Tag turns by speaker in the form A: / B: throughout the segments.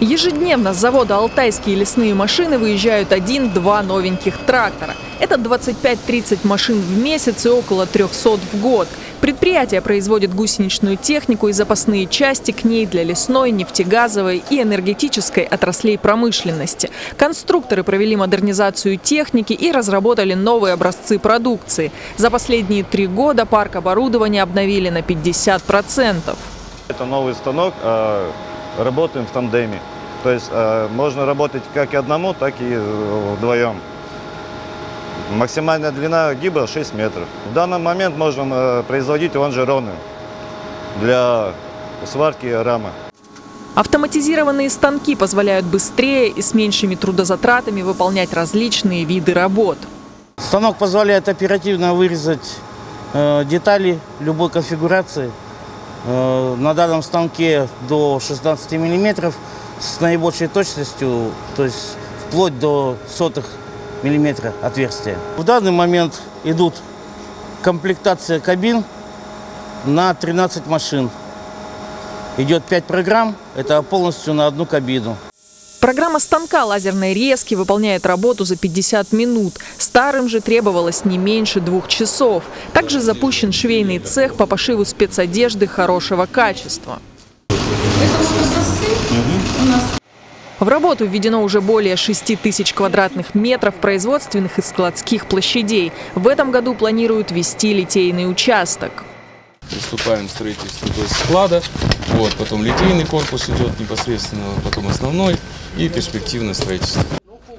A: Ежедневно с завода «Алтайские лесные машины» выезжают один-два новеньких трактора. Это 25-30 машин в месяц и около 300 в год. Предприятие производит гусеничную технику и запасные части к ней для лесной, нефтегазовой и энергетической отраслей промышленности. Конструкторы провели модернизацию техники и разработали новые образцы продукции. За последние три года парк оборудования обновили на 50%.
B: Это новый станок, а, работаем в тандеме. То есть а, можно работать как и одному, так и э, вдвоем. Максимальная длина гиба 6 метров. В данный момент можем э, производить лонжероны для сварки рамы.
A: Автоматизированные станки позволяют быстрее и с меньшими трудозатратами выполнять различные виды работ.
C: Станок позволяет оперативно вырезать э, детали любой конфигурации. Э, на данном станке до 16 мм с наибольшей точностью, то есть вплоть до сотых миллиметра отверстия. В данный момент идут комплектация кабин на 13 машин. Идет 5 программ, это полностью на одну кабину.
A: Программа станка лазерной резки выполняет работу за 50 минут. Старым же требовалось не меньше двух часов. Также запущен швейный цех по пошиву спецодежды хорошего качества. В работу введено уже более 6 тысяч квадратных метров производственных и складских площадей. В этом году планируют ввести литейный участок.
D: Приступаем к строительству склада, вот, потом литейный корпус идет непосредственно, потом основной и перспективное строительство.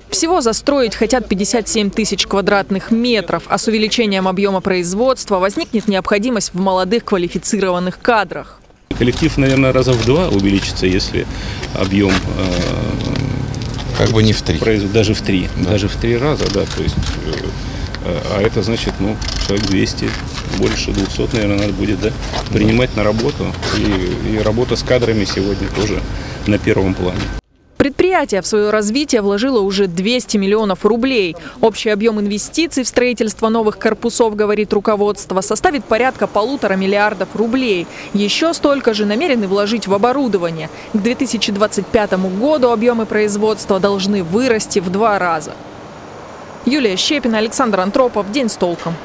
A: Всего застроить хотят 57 тысяч квадратных метров, а с увеличением объема производства возникнет необходимость в молодых квалифицированных кадрах.
E: Коллектив, наверное, раза в два увеличится, если объем э,
D: Как бы не в три.
E: производ- даже в три,
D: Да.
E: даже в три раза, да, то есть, э, э, а это значит, ну, человек 200, больше 200, наверное, надо будет, да, принимать на работу, и, и работа с кадрами сегодня тоже на первом плане.
A: Предприятие в свое развитие вложило уже 200 миллионов рублей. Общий объем инвестиций в строительство новых корпусов, говорит руководство, составит порядка полутора миллиардов рублей. Еще столько же намерены вложить в оборудование. К 2025 году объемы производства должны вырасти в два раза. Юлия Щепина, Александр Антропов. День с толком.